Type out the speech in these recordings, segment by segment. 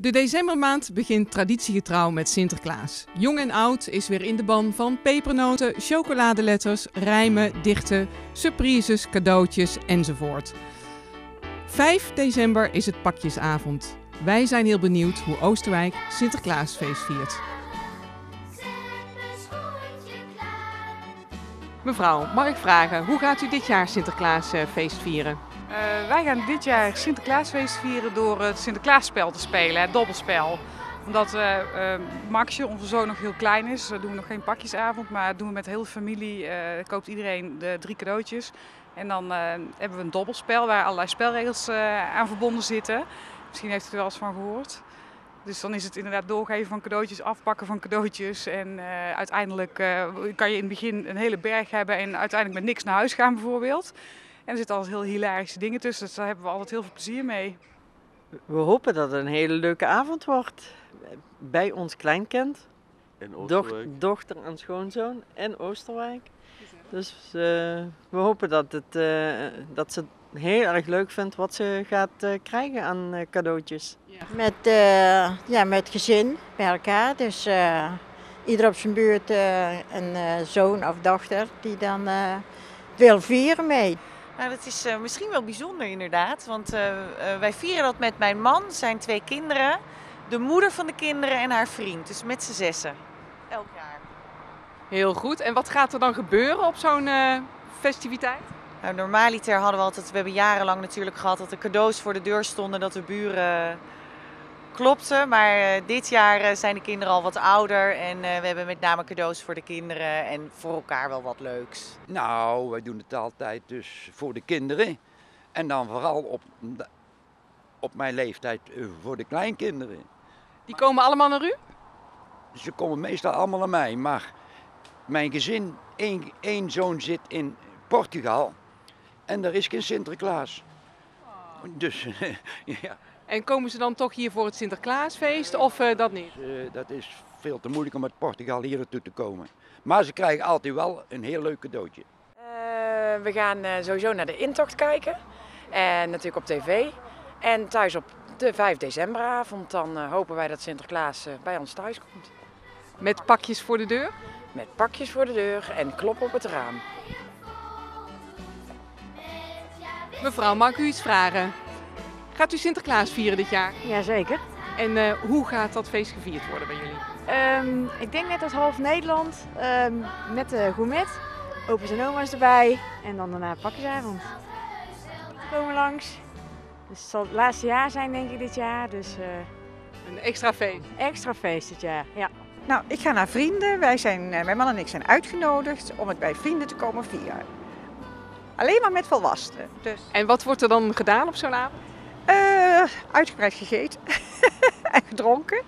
De decembermaand begint traditiegetrouw met Sinterklaas. Jong en oud is weer in de ban van pepernoten, chocoladeletters, rijmen, dichten, surprises, cadeautjes enzovoort. 5 december is het pakjesavond. Wij zijn heel benieuwd hoe Oosterwijk Sinterklaasfeest viert. Mevrouw, mag ik vragen, hoe gaat u dit jaar Sinterklaasfeest vieren? Uh, wij gaan dit jaar Sinterklaasfeest vieren door het Sinterklaasspel te spelen, het dobbelspel. Omdat uh, uh, Maxje, onze zoon, nog heel klein is, doen we nog geen pakjesavond, maar doen we met de hele familie. koopt iedereen de drie cadeautjes. En dan hebben we een dobbelspel waar allerlei spelregels aan verbonden zitten. Misschien heeft u er wel eens van gehoord. Dus dan is het inderdaad doorgeven van cadeautjes, afpakken van cadeautjes. En uiteindelijk kan je in het begin een hele berg hebben en uiteindelijk met niks naar huis gaan bijvoorbeeld. En er zitten altijd heel hilarische dingen tussen, dus daar hebben we altijd heel veel plezier mee. We hopen dat het een hele leuke avond wordt. Bij ons kleinkind, doch, dochter en schoonzoon in Oosterwijk. Dus uh, we hopen dat, het, uh, dat ze heel erg leuk vindt wat ze gaat uh, krijgen aan cadeautjes. Ja. Met, ja, met gezin bij elkaar. Dus ieder op zijn buurt een zoon of dochter die dan wil vieren mee. Nou, dat is uh, misschien wel bijzonder inderdaad. Want uh, uh, wij vieren dat met mijn man, zijn twee kinderen, de moeder van de kinderen en haar vriend. Dus met z'n zessen. Elk jaar. Heel goed. En wat gaat er dan gebeuren op zo'n festiviteit? Nou, normaliter hadden we altijd, we hebben jarenlang natuurlijk gehad dat er cadeaus voor de deur stonden, dat de buren klopte. Maar eh, dit jaar eh, zijn de kinderen al wat ouder en eh, we hebben met name cadeaus voor de kinderen en voor elkaar wel wat leuks. Nou, wij doen het altijd dus voor de kinderen. En dan vooral op, op mijn leeftijd voor de kleinkinderen. Die komen allemaal naar u? Ze komen meestal allemaal naar mij, maar mijn gezin, één, één zoon zit in Portugal en er is geen Sinterklaas. Dus ja. En komen ze dan toch hier voor het Sinterklaasfeest of uh, dat niet? Uh, dat is veel te moeilijk om uit Portugal hier naartoe te komen. Maar ze krijgen altijd wel een heel leuk cadeautje. Uh, we gaan sowieso naar de intocht kijken. En natuurlijk op tv. En thuis op de 5 decemberavond dan hopen wij dat Sinterklaas bij ons thuis komt. Met pakjes voor de deur? Met pakjes voor de deur en klop op het raam. Mevrouw, mag ik u iets vragen? Gaat u Sinterklaas vieren dit jaar? Jazeker. En uh, hoe gaat dat feest gevierd worden bij jullie? Um, ik denk net als half Nederland, um, met de gourmet, opa's en oma's erbij en dan daarna pakjesavond. Komen langs. Dus het zal het laatste jaar zijn denk ik dit jaar, dus... Uh, een extra feest? Extra feest dit jaar, ja. Nou, ik ga naar vrienden. Wij zijn, mijn man en ik zijn uitgenodigd om het bij vrienden te komen vieren. Alleen maar met volwassenen. Dus. En wat wordt er dan gedaan op zo'n avond? Uh, uitgebreid gegeten en gedronken.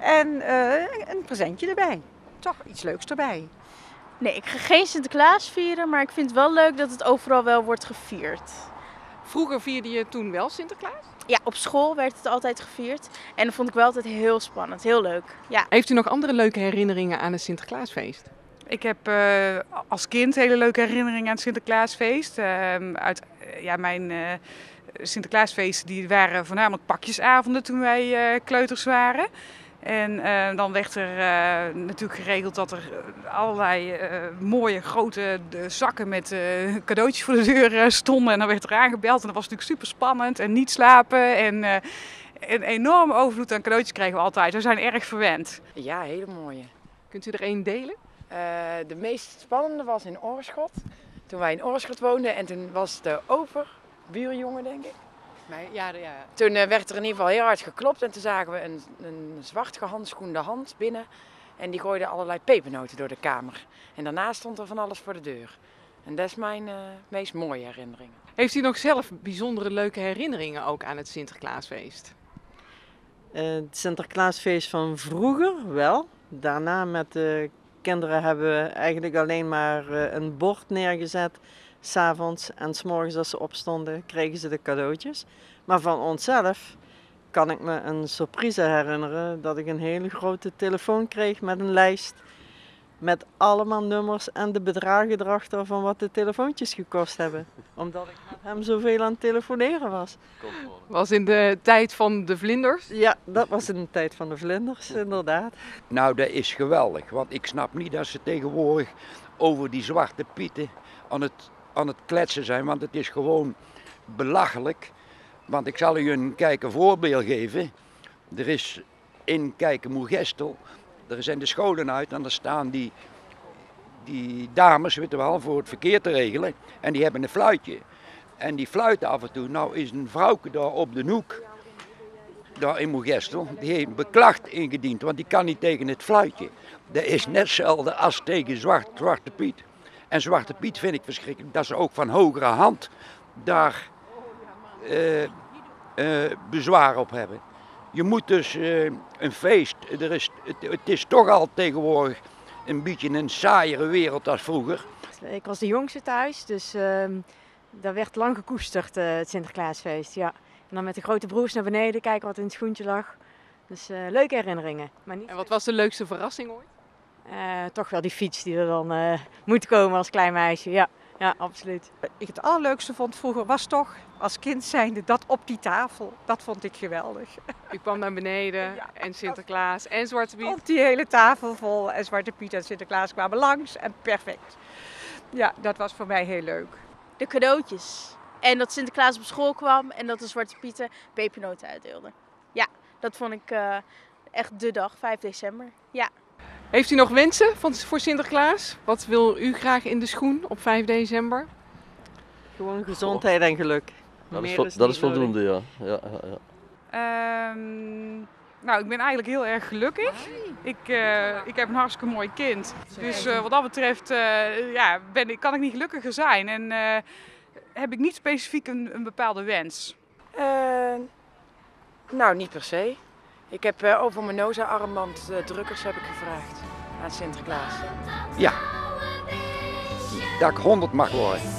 En uh, een presentje erbij. Toch iets leuks erbij. Nee, ik ga geen Sinterklaas vieren, maar ik vind het wel leuk dat het overal wel wordt gevierd. Vroeger vierde je toen wel Sinterklaas? Ja, op school werd het altijd gevierd. En dat vond ik wel altijd heel spannend, heel leuk. Ja. Heeft u nog andere leuke herinneringen aan het Sinterklaasfeest? Ik heb uh, als kind hele leuke herinneringen aan het Sinterklaasfeest. uit ja, mijn Sinterklaasfeesten die waren voornamelijk pakjesavonden toen wij uh, kleuters waren. En uh, dan werd er uh, natuurlijk geregeld dat er allerlei mooie grote zakken met cadeautjes voor de deur stonden. En dan werd er aangebeld en dat was natuurlijk super spannend en niet slapen. En een enorme overvloed aan cadeautjes kregen we altijd. We zijn erg verwend. Ja, hele mooie. Kunt u er één delen? de meest spannende was in Oorschot. Toen wij in Oorschot woonden en toen was de over buurjongen, denk ik. Nee, ja, ja. Toen uh, werd er in ieder geval heel hard geklopt en toen zagen we een, een zwart gehandschoende hand binnen. En die gooide allerlei pepernoten door de kamer. En daarna stond er van alles voor de deur. En dat is mijn uh, meest mooie herinnering. Heeft u nog zelf bijzondere leuke herinneringen ook aan het Sinterklaasfeest? Uh, het Sinterklaasfeest van vroeger wel. Daarna met de kinderen hebben we eigenlijk alleen maar een bord neergezet S'avonds en s'morgens als ze opstonden, kregen ze de cadeautjes. Maar van onszelf kan ik me een surprise herinneren dat ik een hele grote telefoon kreeg met een lijst met allemaal nummers en de bedragen erachter van wat de telefoontjes gekost hebben. Omdat ik met hem zoveel aan het telefoneren was. Was in de tijd van de vlinders? Ja, dat was in de tijd van de vlinders, inderdaad. Nou, dat is geweldig, want ik snap niet dat ze tegenwoordig over die zwarte pieten aan het, aan het kletsen zijn, want het is gewoon belachelijk. Want ik zal u een kijken voorbeeld geven. Er is in Kijken er zijn de scholen uit en daar staan die, die dames, weet je wel, voor het verkeer te regelen. En die hebben een fluitje. En die fluiten af en toe. Nou is een vrouwke daar op de hoek, daar in Moegestel, die heeft beklacht ingediend, want die kan niet tegen het fluitje. Dat is net hetzelfde als tegen zwart, Zwarte Piet. En Zwarte Piet vind ik verschrikkelijk dat ze ook van hogere hand daar uh, uh, bezwaar op hebben. Je moet dus uh, een feest, er is, het, het, is toch al tegenwoordig een beetje een saaiere wereld als vroeger. Ik was de jongste thuis, dus uh, daar werd lang gekoesterd, het Sinterklaasfeest. Ja. En dan met de grote broers naar beneden kijken wat in het schoentje lag. Dus leuke herinneringen. Maar niet en wat was de leukste verrassing ooit? Toch wel die fiets die er dan moet komen als klein meisje, ja ja, absoluut. Ik het allerleukste vond vroeger was toch als kind zijnde dat op die tafel. Dat vond ik geweldig. U kwam naar beneden en Sinterklaas en Zwarte Piet. Op die hele tafel vol en Zwarte Piet en Sinterklaas kwamen langs en perfect. Ja, dat was voor mij heel leuk. De cadeautjes. En dat Sinterklaas op school kwam en dat de Zwarte Pieten pepernoten uitdeelden. Ja, dat vond ik uh, echt de dag, 5 december. Ja. Heeft u nog wensen voor Sinterklaas? Wat wil u graag in de schoen op 5 december? Gewoon gezondheid en geluk. Dat is, dat is voldoende, ja. ja, ja, ja. Um, nou, ik ben eigenlijk heel erg gelukkig. Ik, uh, ik heb een hartstikke mooi kind. Dus uh, wat dat betreft uh, ja, ben, ik, kan ik niet gelukkiger zijn. En heb ik niet specifiek een, een bepaalde wens. nou, niet per se. Ik heb uh, over mijn Noza-armband uh, drukkers heb ik gevraagd aan Sinterklaas. Ja, dat ik 100 mag worden.